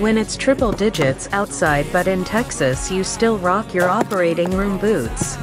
When it's triple digits outside but in Texas you still rock your operating room boots.